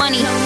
money.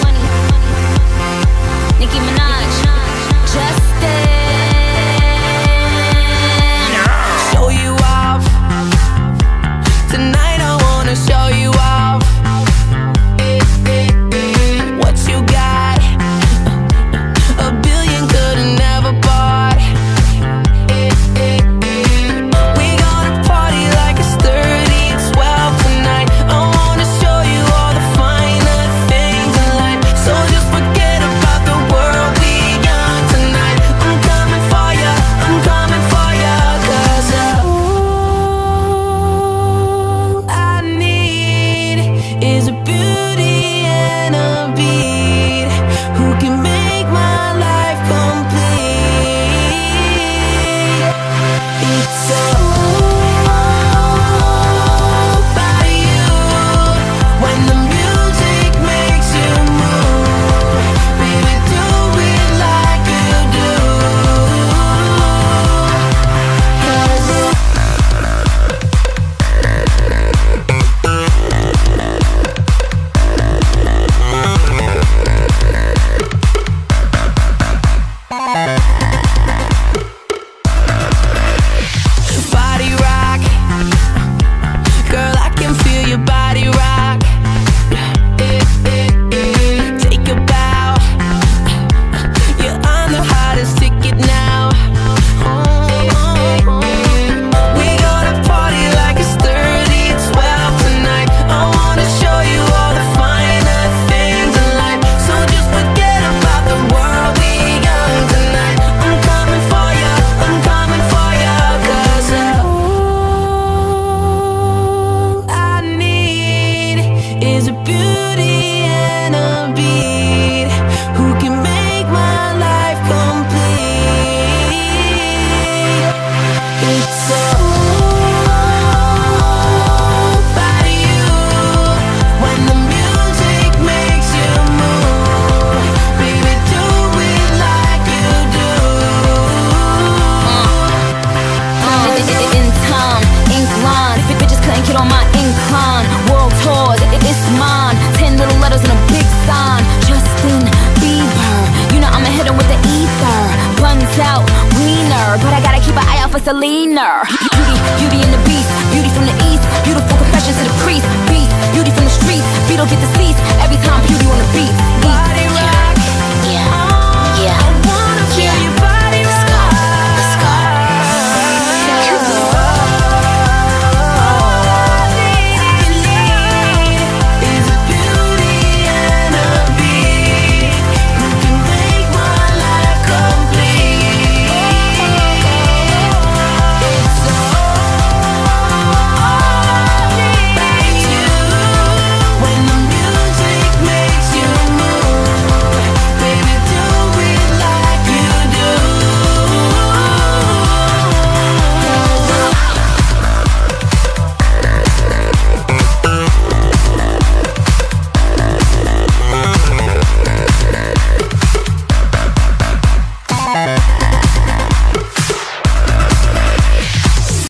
Icon, world tours, it, it's mine. Ten little letters and a big sign. Justin Bieber, you know I'ma hit him with the ether. Buns out, wiener, but I gotta keep an eye out for Selena. Beauty, beauty and the beast, beauty from the